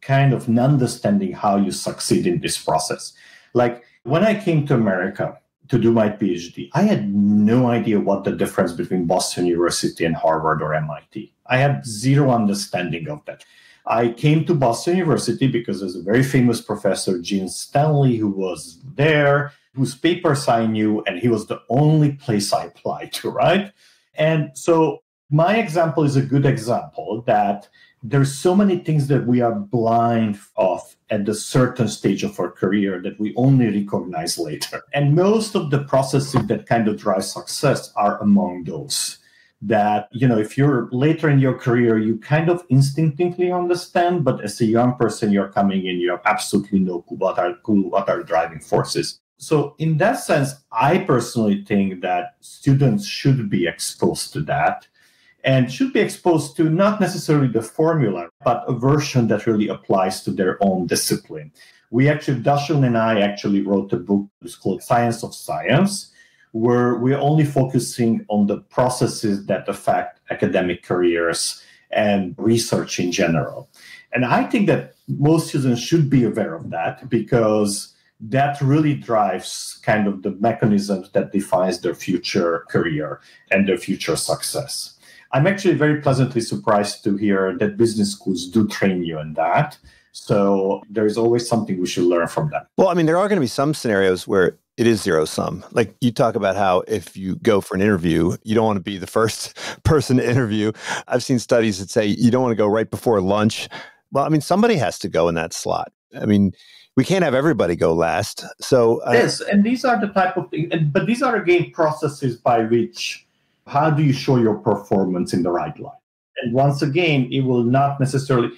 Speaker 3: kind of understanding how you succeed in this process. Like when I came to America to do my PhD, I had no idea what the difference between Boston University and Harvard or MIT. I had zero understanding of that. I came to Boston University because there's a very famous professor, Gene Stanley, who was there, whose papers I knew, and he was the only place I applied to, right? And so my example is a good example that there's so many things that we are blind of at a certain stage of our career that we only recognize later. And most of the processes that kind of drive success are among those. That you know if you're later in your career you kind of instinctively understand but as a young person you're coming in you have absolutely no clue what are clue what are driving forces. So, in that sense, I personally think that students should be exposed to that and should be exposed to not necessarily the formula, but a version that really applies to their own discipline. We actually, Dashun and I actually wrote a book, it's called Science of Science, where we're only focusing on the processes that affect academic careers and research in general. And I think that most students should be aware of that because that really drives kind of the mechanisms that defines their future career and their future success. I'm actually very pleasantly surprised to hear that business schools do train you in that. So there's always something we should learn from them.
Speaker 2: Well, I mean, there are going to be some scenarios where it is zero sum. Like you talk about how if you go for an interview, you don't want to be the first person to interview. I've seen studies that say you don't want to go right before lunch. Well, I mean, somebody has to go in that slot. I mean, we can't have everybody go last. So
Speaker 3: uh, yes, and these are the type of things. But these are again processes by which how do you show your performance in the right light? And once again, it will not necessarily.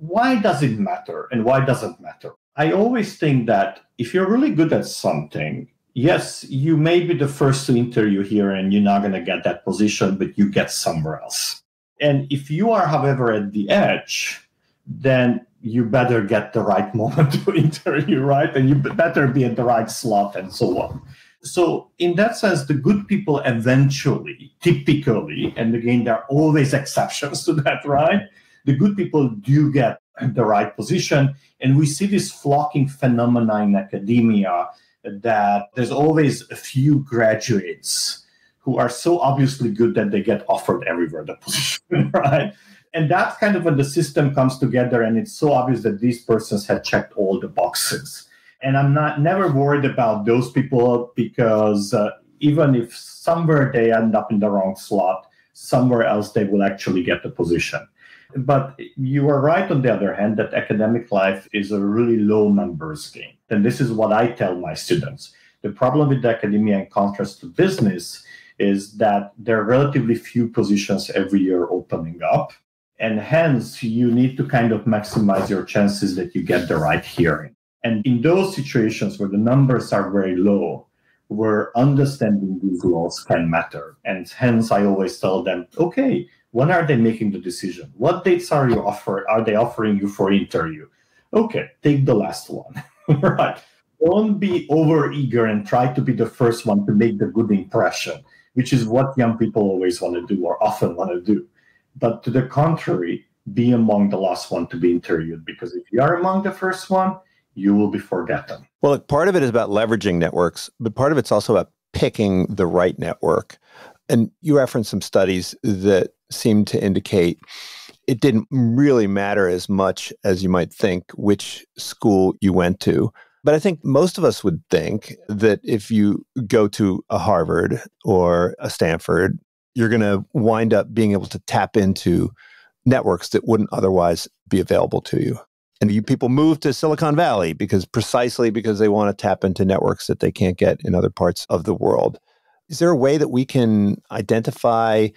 Speaker 3: Why does it matter, and why doesn't matter? I always think that if you're really good at something, yes, you may be the first to interview here, and you're not going to get that position, but you get somewhere else. And if you are, however, at the edge, then you better get the right moment to interview, right? And you better be at the right slot and so on. So, in that sense, the good people eventually, typically, and again, there are always exceptions to that, right? The good people do get the right position. And we see this flocking phenomena in academia that there's always a few graduates who are so obviously good that they get offered everywhere the position, right? and that's kind of when the system comes together and it's so obvious that these persons had checked all the boxes and i'm not never worried about those people because uh, even if somewhere they end up in the wrong slot somewhere else they will actually get the position. But you are right on the other hand that academic life is a really low numbers game. And this is what i tell my students. The problem with academia in contrast to business is that there are relatively few positions every year opening up. And hence, you need to kind of maximize your chances that you get the right hearing. And in those situations where the numbers are very low, where understanding these laws can matter. And hence, I always tell them, okay, when are they making the decision? What dates are you offer? Are they offering you for interview? Okay, take the last one. right. Don't be over eager and try to be the first one to make the good impression, which is what young people always want to do or often want to do but to the contrary, be among the last one to be interviewed because if you are among the first one, you will be forgotten.
Speaker 2: Well, part of it is about leveraging networks, but part of it's also about picking the right network. And you referenced some studies that seem to indicate it didn't really matter as much as you might think which school you went to. But I think most of us would think that if you go to a Harvard or a Stanford you're going to wind up being able to tap into networks that wouldn't otherwise be available to you. And you people move to Silicon Valley because precisely because they want to tap into networks that they can't get in other parts of the world. Is there a way that we can identify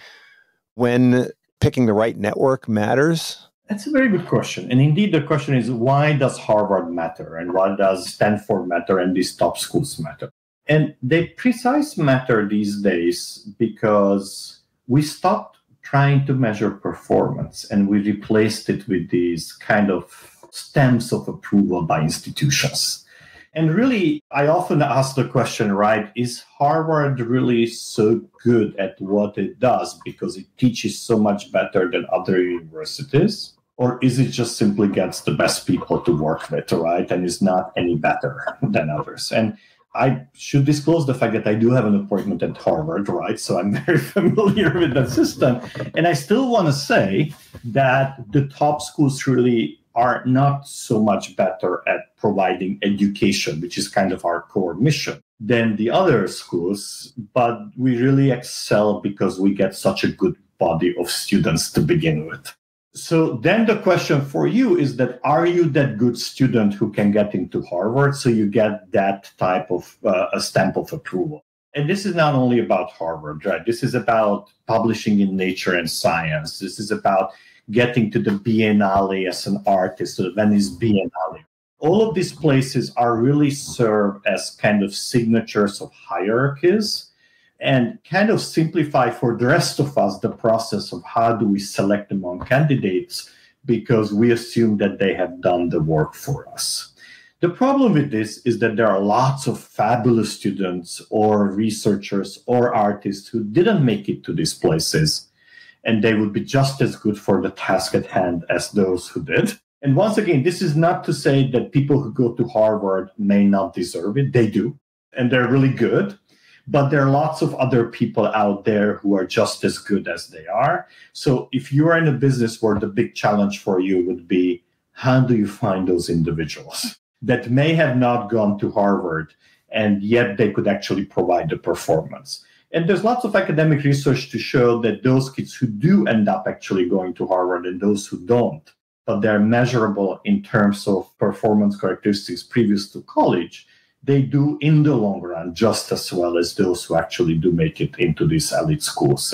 Speaker 2: when picking the right network matters?
Speaker 3: That's a very good question. And indeed, the question is why does Harvard matter and why does Stanford matter and these top schools matter? And they precise matter these days because we stopped trying to measure performance and we replaced it with these kind of stamps of approval by institutions. And really, I often ask the question, right? Is Harvard really so good at what it does because it teaches so much better than other universities? Or is it just simply gets the best people to work with, right? And is not any better than others? And I should disclose the fact that I do have an appointment at Harvard, right? So I'm very familiar with that system. And I still want to say that the top schools really are not so much better at providing education, which is kind of our core mission, than the other schools. But we really excel because we get such a good body of students to begin with. So then the question for you is that are you that good student who can get into Harvard? So you get that type of uh, a stamp of approval. And this is not only about Harvard, right? This is about publishing in Nature and Science. This is about getting to the Biennale as an artist, to the Venice Biennale. All of these places are really serve as kind of signatures of hierarchies and kind of simplify for the rest of us the process of how do we select among candidates because we assume that they have done the work for us. The problem with this is that there are lots of fabulous students or researchers or artists who didn't make it to these places, and they would be just as good for the task at hand as those who did. And once again, this is not to say that people who go to Harvard may not deserve it. They do, and they're really good but there are lots of other people out there who are just as good as they are. So if you are in a business where the big challenge for you would be how do you find those individuals that may have not gone to Harvard and yet they could actually provide the performance? And there's lots of academic research to show that those kids who do end up actually going to Harvard and those who don't, but they're measurable in terms of performance characteristics previous to college, they do in the long run just as well as those who actually do make it into these elite schools.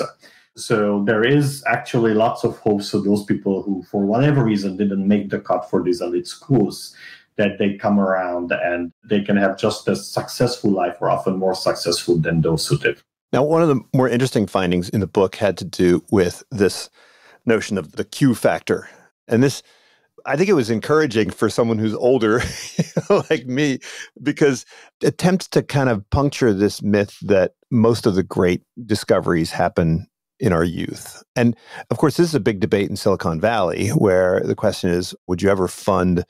Speaker 3: So there is actually lots of hope for those people who, for whatever reason, didn't make the cut for these elite schools, that they come around and they can have just as successful life or often more successful than those who did.
Speaker 2: Now, one of the more interesting findings in the book had to do with this notion of the Q factor. And this I think it was encouraging for someone who's older, like me, because attempts to kind of puncture this myth that most of the great discoveries happen in our youth. And of course, this is a big debate in Silicon Valley where the question is would you ever fund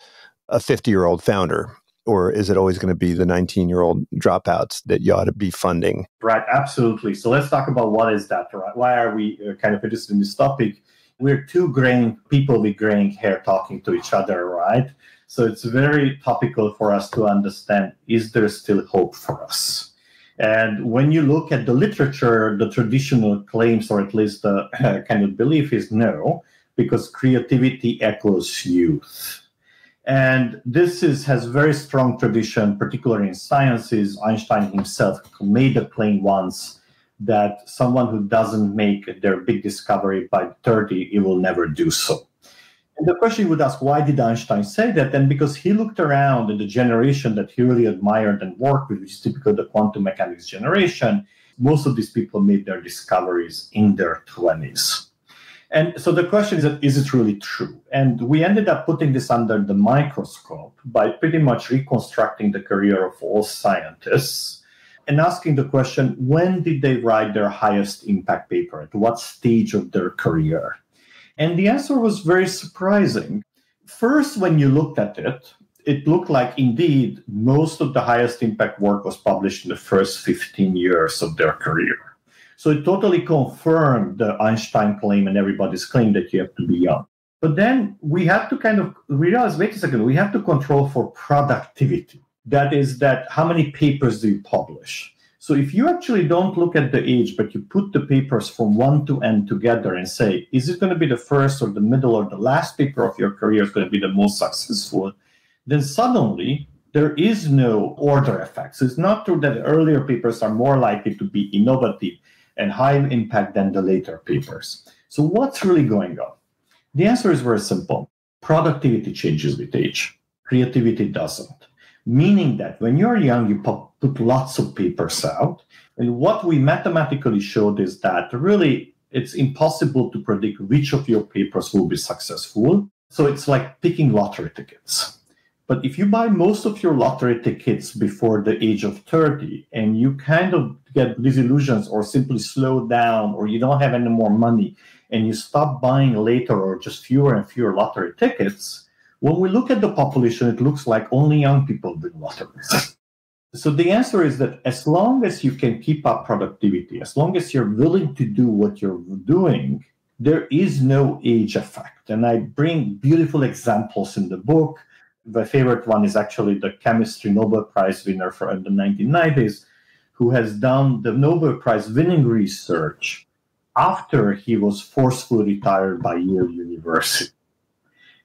Speaker 2: a 50 year old founder? Or is it always going to be the 19 year old dropouts that you ought to be funding?
Speaker 3: Right, absolutely. So let's talk about what is that, right? Why are we uh, kind of interested in this topic? we're two graying people with graying hair talking to each other, right? So it's very topical for us to understand is there still hope for us? And when you look at the literature, the traditional claims, or at least the kind of belief, is no, because creativity echoes youth. And this is has very strong tradition, particularly in sciences. Einstein himself made a claim once that someone who doesn't make their big discovery by 30, he will never do so. And the question you would ask, why did Einstein say that? Then because he looked around in the generation that he really admired and worked with, which is typical the quantum mechanics generation, most of these people made their discoveries in their 20s. And so the question is, is it really true? And we ended up putting this under the microscope by pretty much reconstructing the career of all scientists and asking the question when did they write their highest impact paper? At what stage of their career? And the answer was very surprising. First, when you looked at it, it looked like indeed most of the highest impact work was published in the first 15 years of their career. So it totally confirmed the Einstein claim and everybody's claim that you have to be young. But then we have to kind of realize wait a second, we have to control for productivity that is that how many papers do you publish so if you actually don't look at the age but you put the papers from one to n together and say is it going to be the first or the middle or the last paper of your career is going to be the most successful then suddenly there is no order effect. So it's not true that earlier papers are more likely to be innovative and high impact than the later papers. So what's really going on? The answer is very simple. Productivity changes with age. Creativity doesn't. Meaning that when you're young, you put lots of papers out. And what we mathematically showed is that really it's impossible to predict which of your papers will be successful. So it's like picking lottery tickets. But if you buy most of your lottery tickets before the age of 30 and you kind of get disillusions or simply slow down or you don't have any more money and you stop buying later or just fewer and fewer lottery tickets, when we look at the population, it looks like only young people win lotteries. so the answer is that as long as you can keep up productivity, as long as you're willing to do what you're doing, there is no age effect. And I bring beautiful examples in the book my favorite one is actually the chemistry Nobel Prize winner from the 1990s, who has done the Nobel Prize winning research after he was forcefully retired by Yale University.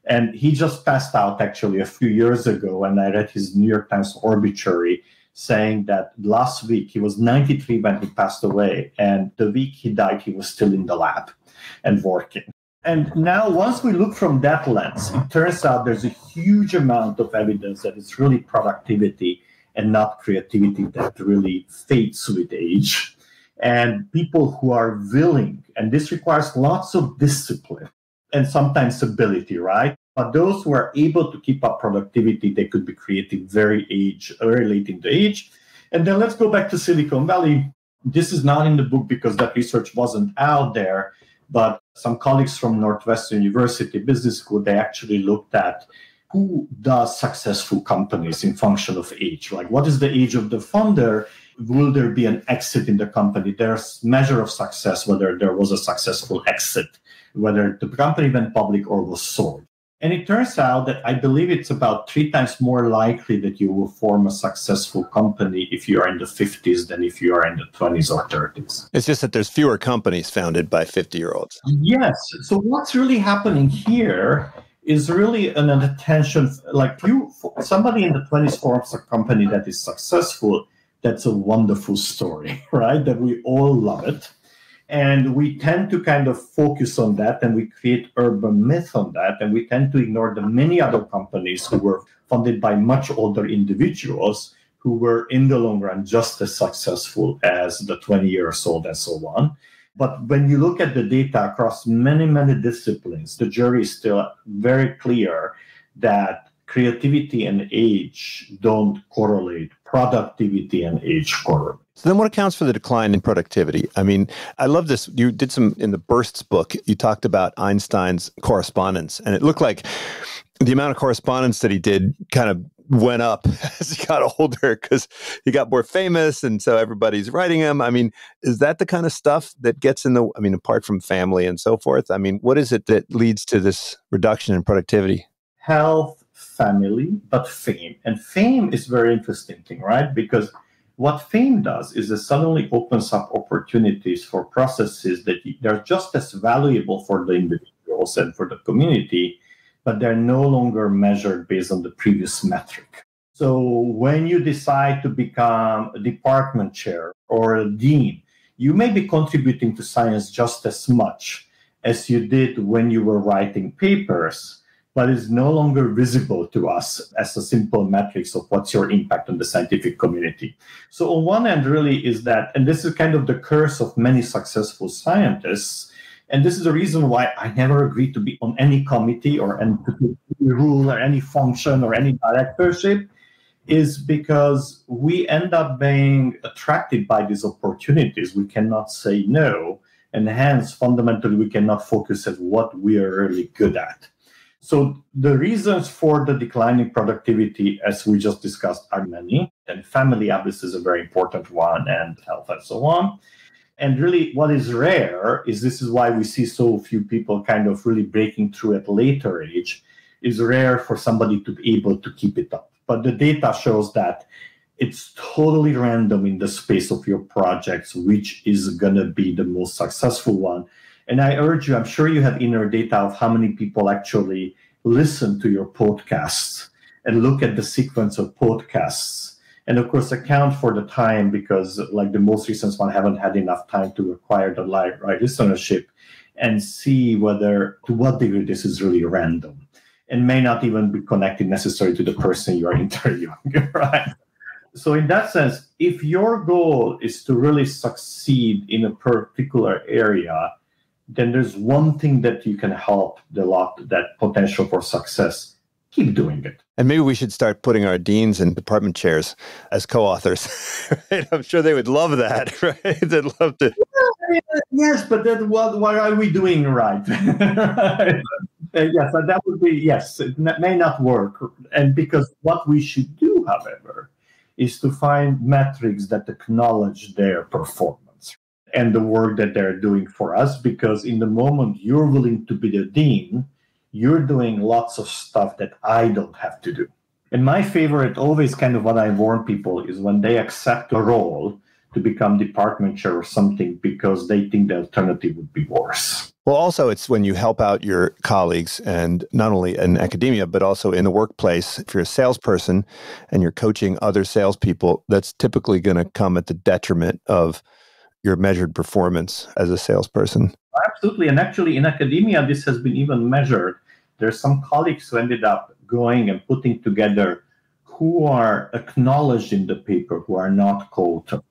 Speaker 3: And he just passed out actually a few years ago, and I read his New York Times obituary saying that last week he was 93 when he passed away, and the week he died, he was still in the lab and working. And now, once we look from that lens, it turns out there's a huge amount of evidence that it's really productivity and not creativity that really fades with age. And people who are willing, and this requires lots of discipline and sometimes ability, right? But those who are able to keep up productivity, they could be creative very age, very late in the age. And then let's go back to Silicon Valley. This is not in the book because that research wasn't out there but some colleagues from Northwestern University Business School, they actually looked at who does successful companies in function of age. Like, what is the age of the founder? Will there be an exit in the company? There's measure of success, whether there was a successful exit, whether the company went public or was sold. And it turns out that I believe it's about three times more likely that you will form a successful company if you are in the 50s than if you are in the 20s or 30s.
Speaker 2: It's just that there's fewer companies founded by 50 year olds.
Speaker 3: Yes. So what's really happening here is really an, an attention like you somebody in the 20s forms a company that is successful that's a wonderful story right that we all love it and we tend to kind of focus on that and we create urban myth on that. And we tend to ignore the many other companies who were funded by much older individuals who were in the long run just as successful as the 20 years old and so on. But when you look at the data across many, many disciplines, the jury is still very clear that creativity and age don't correlate. Productivity and age correlate.
Speaker 2: So then what accounts for the decline in productivity? I mean, I love this. You did some in the Bursts book, you talked about Einstein's correspondence, and it looked like the amount of correspondence that he did kind of went up as he got older because he got more famous and so everybody's writing him. I mean, is that the kind of stuff that gets in the I mean, apart from family and so forth? I mean, what is it that leads to this reduction in productivity?
Speaker 3: Health, family, but fame. And fame is very interesting thing, right? Because what fame does is it suddenly opens up opportunities for processes that they're just as valuable for the individuals and for the community, but they're no longer measured based on the previous metric. So when you decide to become a department chair or a dean, you may be contributing to science just as much as you did when you were writing papers but is no longer visible to us as a simple metrics of what's your impact on the scientific community. So on one end, really is that, and this is kind of the curse of many successful scientists. And this is the reason why I never agreed to be on any committee or any rule or any function or any directorship, is because we end up being attracted by these opportunities. We cannot say no. And hence, fundamentally, we cannot focus at what we are really good at. So the reasons for the declining productivity, as we just discussed, are many. And family obviously is a very important one, and health and so on. And really, what is rare is this is why we see so few people kind of really breaking through at later age. Is rare for somebody to be able to keep it up. But the data shows that it's totally random in the space of your projects, which is going to be the most successful one. And I urge you, I'm sure you have inner data of how many people actually listen to your podcasts and look at the sequence of podcasts. And of course account for the time because like the most recent one I haven't had enough time to acquire the live right listenership and see whether to what degree this is really random and may not even be connected necessarily to the person you are interviewing right? So in that sense if your goal is to really succeed in a particular area then there's one thing that you can help the lot that potential for success keep doing it
Speaker 2: and maybe we should start putting our deans and department chairs as co-authors. right? I'm sure they would love that. Right? They'd love to.
Speaker 3: Yes, but then what, what are we doing right? right? Uh, yes, that would be yes. It may not work, and because what we should do, however, is to find metrics that acknowledge their performance and the work that they're doing for us. Because in the moment you're willing to be the dean, you're doing lots of stuff that I don't have to do. And my favorite, always kind of what I warn people, is when they accept a role to become department chair or something because they think the alternative would be worse.
Speaker 2: Well, also, it's when you help out your colleagues, and not only in academia, but also in the workplace. If you're a salesperson and you're coaching other salespeople, that's typically going to come at the detriment of your measured performance as a salesperson.
Speaker 3: Absolutely. And actually, in academia, this has been even measured. There's some colleagues who ended up going and putting together who are acknowledged in the paper, who are not quoted.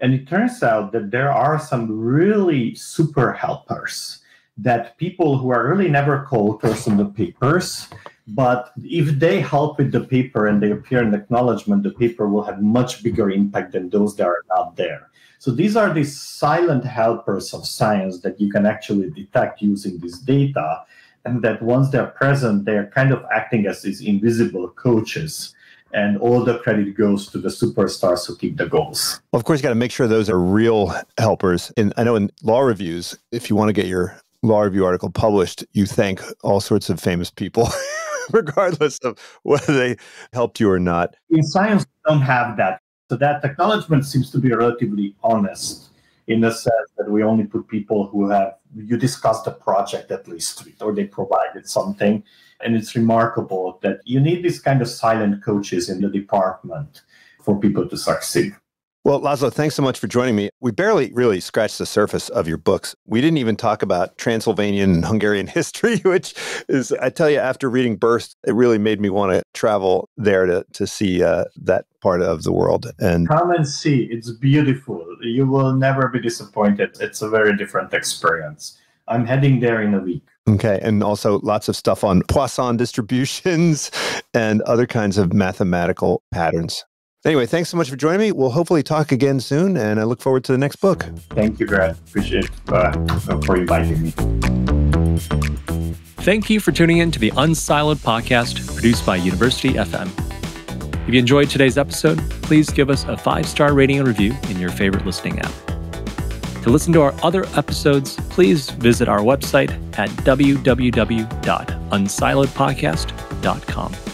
Speaker 3: And it turns out that there are some really super helpers that people who are really never co-authors in the papers, but if they help with the paper and they appear in acknowledgement, the paper will have much bigger impact than those that are not there. So these are the silent helpers of science that you can actually detect using this data. And that once they're present, they're kind of acting as these invisible coaches and all the credit goes to the superstars who keep the goals.
Speaker 2: Well, of course, you got to make sure those are real helpers. And I know in law reviews, if you want to get your law review article published, you thank all sorts of famous people, regardless of whether they helped you or not.
Speaker 3: In science, we don't have that. So that acknowledgement seems to be relatively honest in the sense that we only put people who have you discussed the project at least or they provided something. And it's remarkable that you need these kind of silent coaches in the department for people to succeed.
Speaker 2: Well, László, thanks so much for joining me. We barely really scratched the surface of your books. We didn't even talk about Transylvanian and Hungarian history, which is, I tell you, after reading Burst, it really made me want to travel there to, to see uh, that part of the world.
Speaker 3: And come and see. It's beautiful. You will never be disappointed. It's a very different experience. I'm heading there in a week.
Speaker 2: Okay. And also lots of stuff on Poisson distributions and other kinds of mathematical patterns. Anyway, thanks so much for joining me. We'll hopefully talk again soon, and I look forward to the next book.
Speaker 3: Thank you, Greg. Appreciate uh, for inviting me.
Speaker 1: Thank you for tuning in to the Unsiloed podcast produced by University FM. If you enjoyed today's episode, please give us a five star rating and review in your favorite listening app. To listen to our other episodes, please visit our website at www.unsiloedpodcast.com.